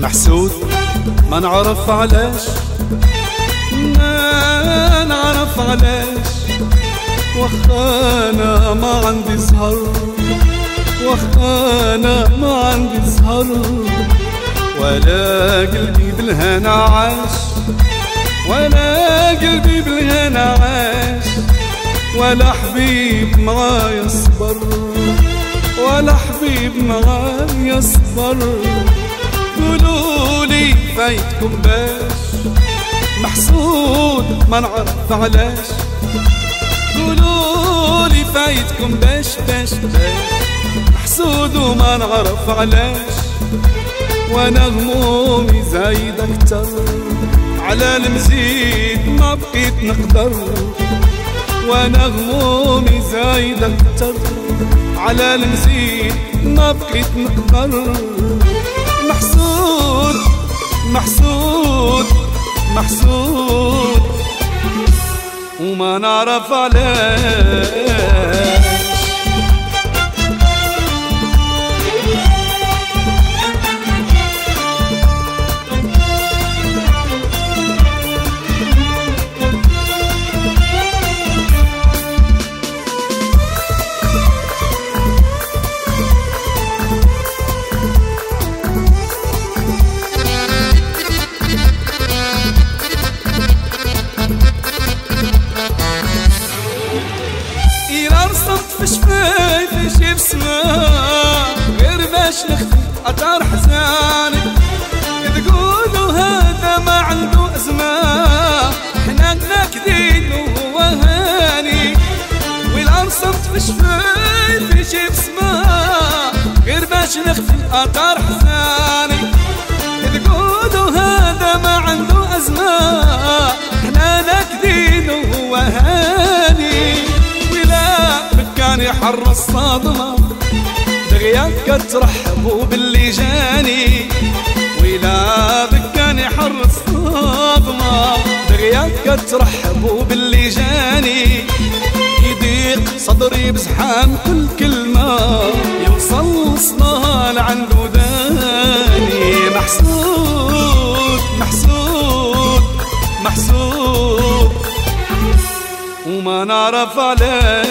محسود ما نعرف علاش. ما نعرف علاش. وخانا ما عندي زهر. وخانا ما عندي زهر. ولا قلبي بالهنا عاش. ولا قلبي بالهنا عاش. ولا حبيب معايا صبر. ولا حبيب معايا صبر. قولوا لي فايتكم باش محسود ما نعرف علاش. قولوا لي فايتكم باش باش باش محسود وما نعرف علاش. وأنا همومي زايد أكتر. على المزيد ما بقيت نقدر. وأنا همومي زايد أكتر. على المزيد ما بقيت نقدر. محسود محسود محسود. وما نعرف علاش أثار حزاني. تقولوا هذا ما عنده أزمة حنا ناكدين وهو هاني في شفايفي في سما غير باش نخفي اثار حزاني. تقولوا هذا ما عنده أزمة حنا ناكدين وهو هاني كان يحر الصدمة. دغيا كترحبوا باللي جاني ولا كان يحر الصدمة. دغيا كترحبوا باللي جاني يضيق صدري بزحام كل كلمة. يوصل وصلها لعند وداني محسود محسود محسود. وما نعرف علاش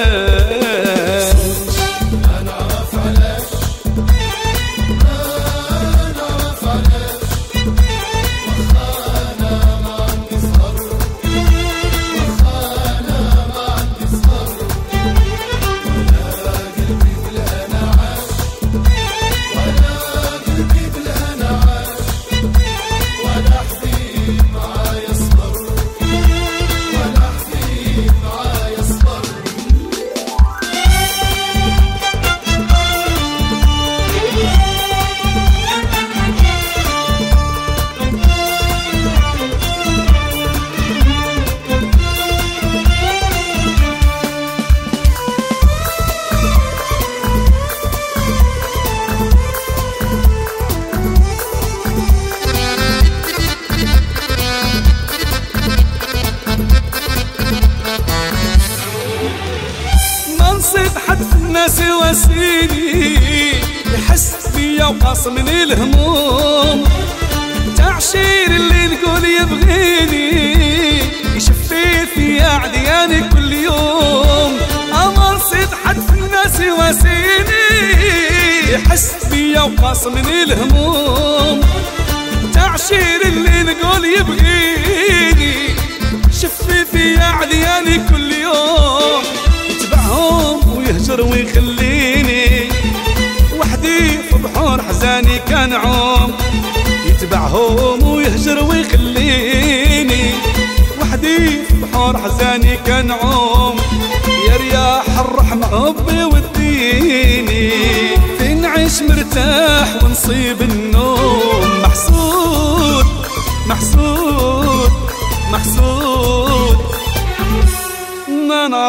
وسيني يحس بيا وقاصمني الهموم. تعشير اللي نقول يبغيني يشفي في عدياني كل يوم. أمر صيد حد في الناس وسيني يحس بيا وقاصمني الهموم. تعشير اللي نقول يبغيني شفي في عدياني كل يوم. ويهجر ويخليني وحدي في بحور حزاني كان عوم. يتبعهم ويهجر ويخليني وحدي في بحور حزاني كان عوم. يا رياح الرحمة حبي وديني. فين عيش مرتاح ونصيب النوم.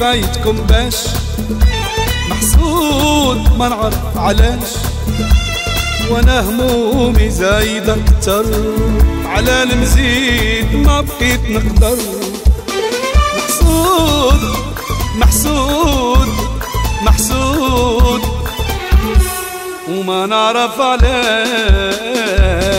فايتكم باش. محسود ما نعرف علاش. وأنا همومي زايدة أكتر. على المزيد ما بقيت نقدر. محسود محسود محسود. وما نعرف علاش.